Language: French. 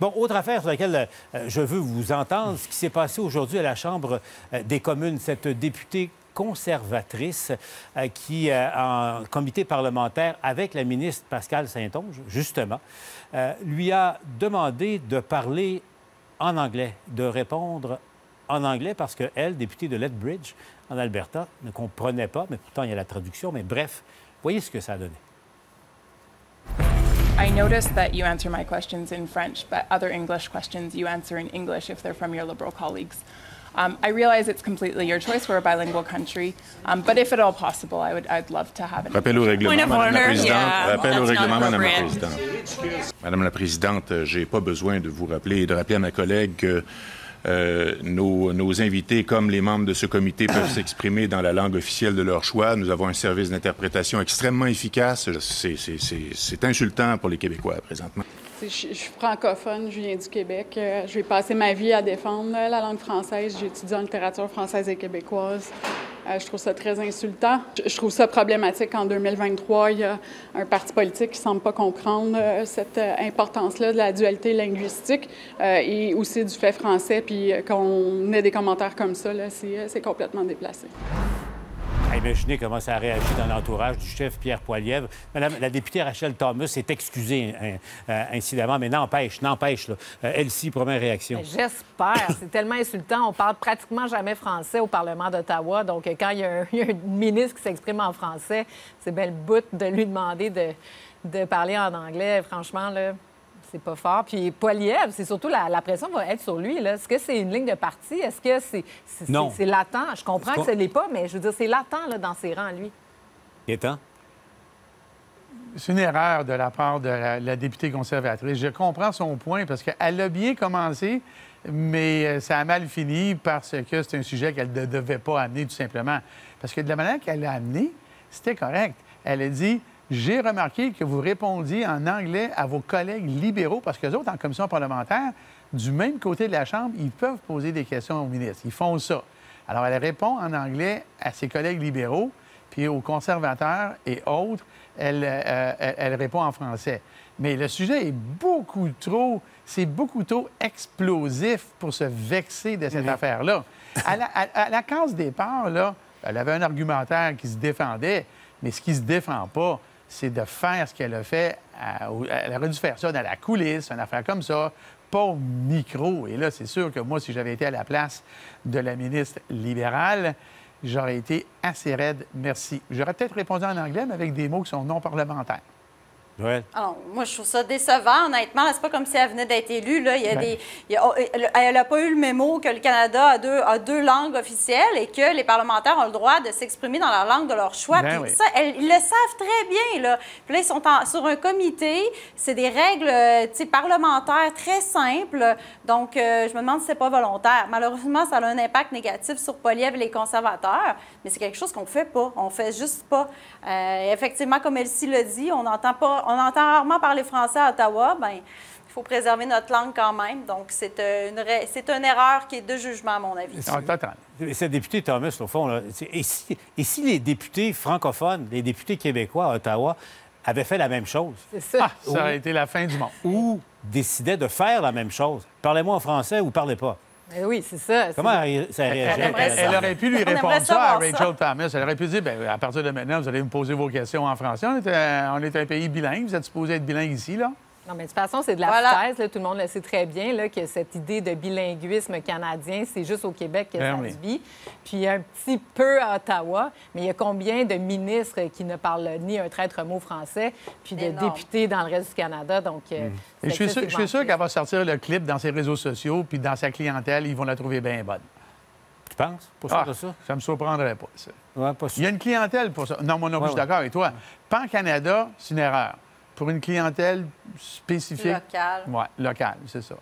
Bon, autre affaire sur laquelle euh, je veux vous entendre, ce qui s'est passé aujourd'hui à la Chambre euh, des communes, cette députée conservatrice euh, qui, en comité parlementaire avec la ministre Pascal Saint-Onge, justement, lui a demandé de parler en anglais, de répondre en anglais parce qu'elle, députée de Lethbridge, en Alberta, ne comprenait pas, mais pourtant il y a la traduction, mais bref, voyez ce que ça a donné. I noticed that you answer my questions in French, but other English questions you answer in English if they're from your Liberal colleagues. Um, I realize it's completely your choice. We're a bilingual country, um, but if at all possible, I would, I'd love to have it. Rappel au règlement, Point of Madame la order. Présidente. Yeah, Rappel au règlement, Madame la. Présidente. Madame la Présidente, j'ai pas besoin de vous rappeler et de rappeler à ma collègue que euh, nos, nos invités, comme les membres de ce comité, peuvent s'exprimer dans la langue officielle de leur choix. Nous avons un service d'interprétation extrêmement efficace. C'est- insultant pour les Québécois présentement. Je, je suis francophone, je viens du Québec. Euh, J'ai passé ma vie à défendre euh, la langue française. J'ai étudié en littérature française et québécoise. Euh, je trouve ça très insultant. Je, trouve ça problématique qu'en 2023, il y a un parti politique qui ne semble pas comprendre euh, cette euh, importance-là de la dualité linguistique et aussi du fait français. Puis qu'on ait des commentaires comme ça, c'est complètement déplacé. Imaginez comment ça a réagi dans l'entourage du chef Pierre Poilievre. Madame la députée Rachel Thomas s'est excusée hein, euh, incidemment, mais n'empêche, n'empêche. Euh, Elsie, première réaction. J'espère. C'est tellement insultant. On parle pratiquement jamais français au Parlement d'Ottawa. Donc, quand il y, a un, il y a un ministre qui s'exprime en français, c'est belle bout de lui demander de, de parler en anglais. Franchement, là, c'est pas fort. Puis, Poiliev, c'est surtout la, la pression va être sur lui. là. Est-ce que c'est une ligne de parti? Est-ce que c'est latent? Je comprends que ce n'est pas, mais je veux dire, c'est latent là, dans ses rangs, lui. Gaétan? C'est une erreur de la part de la, la députée conservatrice. Je comprends son point parce qu'elle a bien commencé, mais euh, ça a mal fini parce que c'est un sujet qu'elle ne devait pas amener tout simplement. Parce que de la manière qu'elle l'a amené, c'était correct. Elle a dit J'ai remarqué que vous répondiez en anglais à vos collègues libéraux, parce que les autres, en commission parlementaire, du même côté de la Chambre, ils peuvent poser des questions au ministre. Ils font ça. Alors, elle répond en anglais à ses collègues libéraux, puis aux conservateurs et autres, elle, euh, elle- elle répond en français. Mais le sujet est beaucoup trop, c'est beaucoup trop explosif pour se vexer de cette affaire-là. À la, à- à la case départ, là, elle avait un argumentaire qui se défendait, mais ce qui se défend pas, c'est de faire ce qu'elle a fait. elle aurait dû faire ça dans la coulisse, une affaire comme ça, pas au micro. Et là, c'est sûr que moi, si j'avais été à la place de la ministre libérale, j'aurais été assez raide, merci. J'aurais peut-être répondu en anglais, mais avec des mots qui sont non parlementaires. Alors, moi, je trouve ça décevant, honnêtement. C'est pas comme si elle venait d'être élue. Là. Il y a Ben. des, il y a- oh, elle n'a pas eu le mémo que le Canada a deux, a deux langues officielles et que les parlementaires ont le droit de s'exprimer dans la langue de leur choix. Ben Puis oui. ça, elles- ils le savent très bien. Là. Puis là, ils sont en- sur un comité. C'est des règles euh, parlementaires très simples. Donc, euh, je me demande si c'est pas volontaire. Malheureusement, ça a un impact négatif sur Poliev et les conservateurs, mais c'est quelque chose qu'on fait pas. On fait juste pas. Euh, effectivement, comme Elsie l'a dit, on n'entend pas, on entend rarement parler français à Ottawa. Ben, il faut préserver notre langue quand même. Donc, c'est euh, une, ra- c'est une erreur qui est de jugement, à mon avis. Cette députée Thomas, au fond, là, et, si, et si les députés francophones, les députés québécois à Ottawa, avaient fait la même chose? C'est ça. Ah, ça aurait été la fin du monde. ou décidaient de faire la même chose, parlez-moi en français ou parlez pas? Mais oui, c'est ça. Comment ça aimerait Elle, ça. elle aurait pu lui répondre ça à Rachel ça. Thomas. Elle aurait pu dire, ben, à partir de maintenant, vous allez me poser vos questions en français. On est, on est un pays bilingue. Vous êtes supposé être bilingue ici, là? Non, mais de toute façon, c'est de la Voilà. là. Tout le monde le sait très bien, là, que cette idée de bilinguisme canadien, c'est juste au Québec que Ben ça oui. se vit. Puis un petit peu à Ottawa. Mais il y a combien de ministres qui ne parlent ni un traître mot français, puis de Énorme. députés dans le reste du Canada? Donc, euh, Et c'est je suis sûr, je suis excessivement sûr qu'elle va sortir le clip dans ses réseaux sociaux, puis dans sa clientèle, ils vont la trouver bien bonne. Tu penses? Pour ça, Ah, de ça? ça me surprendrait pas, ça. Ouais, pas Il sûr. y a une clientèle pour ça. Non, moi non plus, Ouais, je suis ouais. d'accord avec toi. Pan-Canada, c'est une erreur. Pour une clientèle spécifique? Local. Oui, locale, c'est ça.